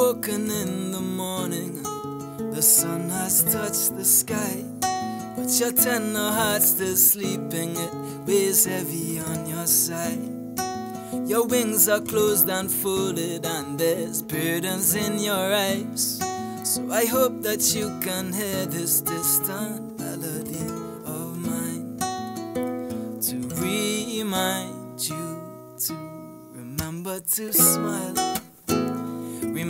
woken in the morning, the sun has touched the sky. But your tender heart still sleeping, it weighs heavy on your side. Your wings are closed and folded, and there's burdens in your eyes. So I hope that you can hear this distant melody of mine to remind you to remember to smile.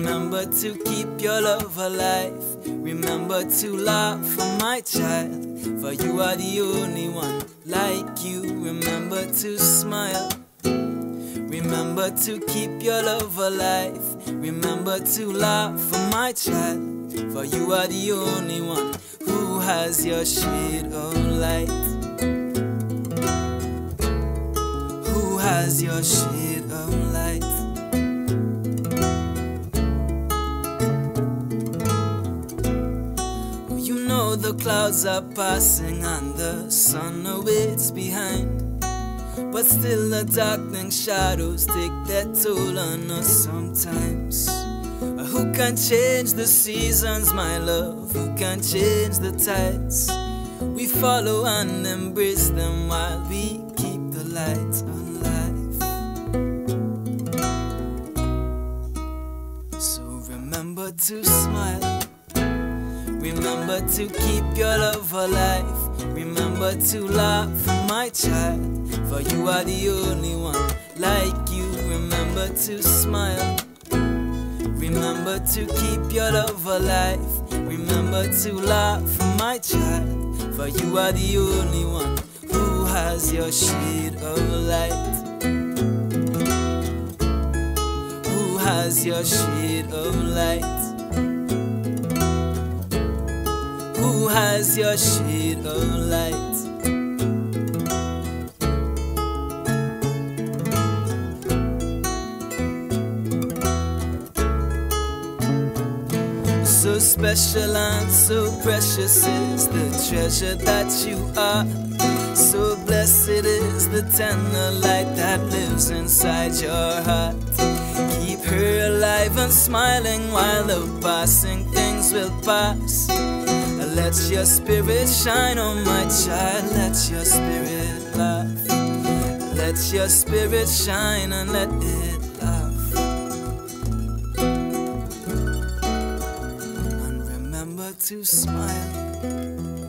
Remember to keep your love alive. Remember to laugh for my child. For you are the only one like you. Remember to smile. Remember to keep your love alive. Remember to laugh for my child. For you are the only one who has your shade of light. Who has your shade You know the clouds are passing and the sun awaits behind. But still the darkening shadows take their toll on us sometimes. Who can change the seasons, my love? Who can change the tides? We follow and embrace them while we keep the light alive. So remember to smile. Remember to keep your love alive. Remember to for my child. For you are the only one like you. Remember to smile. Remember to keep your love alive. Remember to for my child. For you are the only one who has your shade of light. Who has your shade of light. Has your shade of light? So special and so precious is the treasure that you are. So blessed is the tender light that lives inside your heart. Keep her alive and smiling while the passing things will pass. Let your spirit shine on my child, let your spirit laugh. Let your spirit shine and let it laugh. And remember to smile.